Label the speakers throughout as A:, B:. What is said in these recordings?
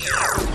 A: Yeah.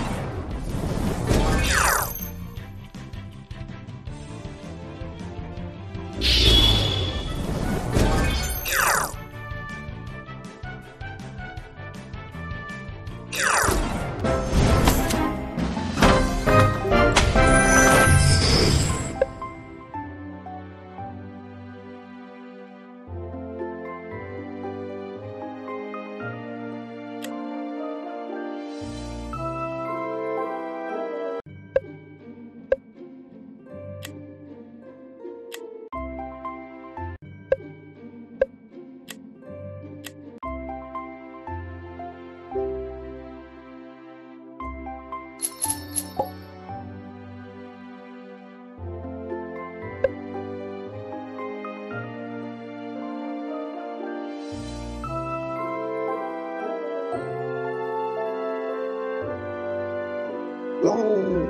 A: Tchau!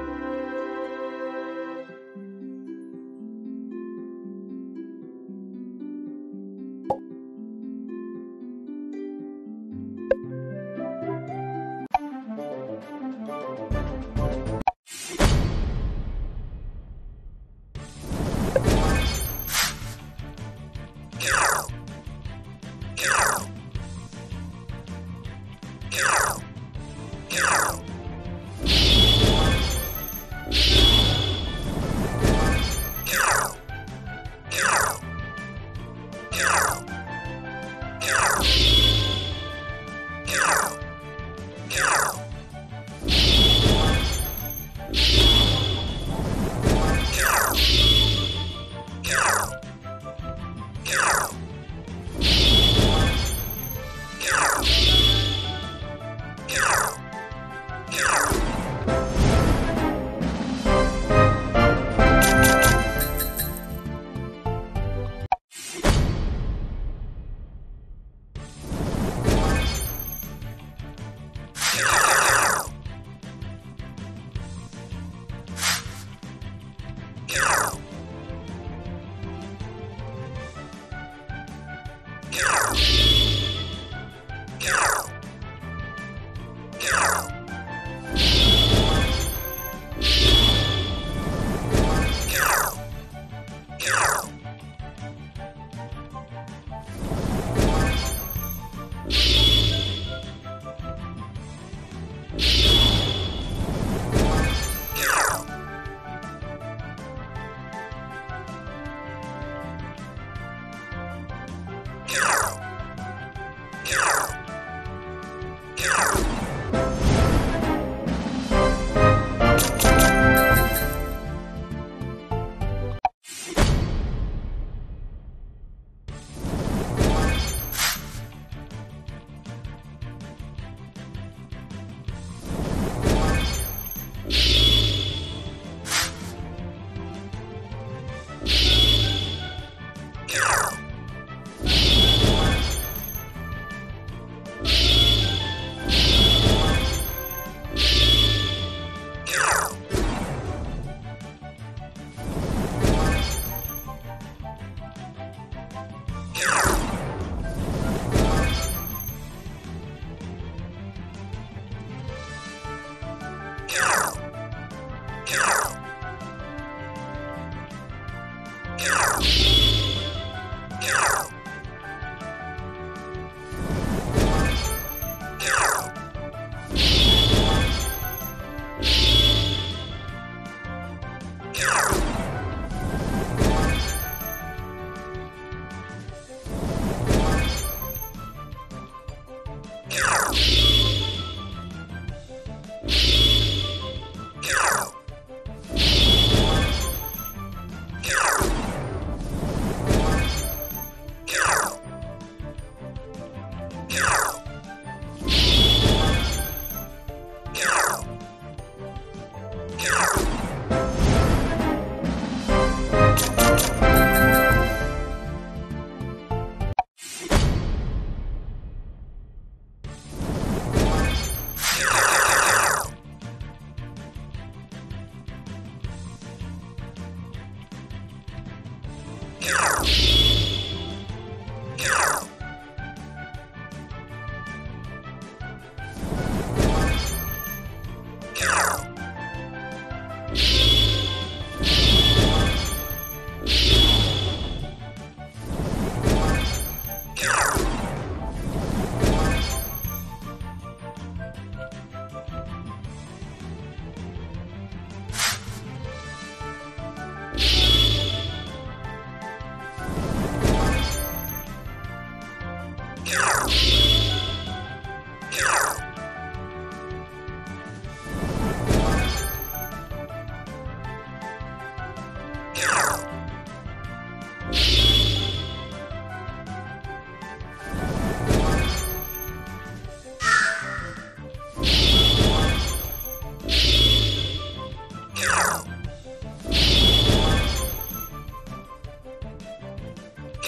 A: Yeah.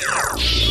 A: Yeah.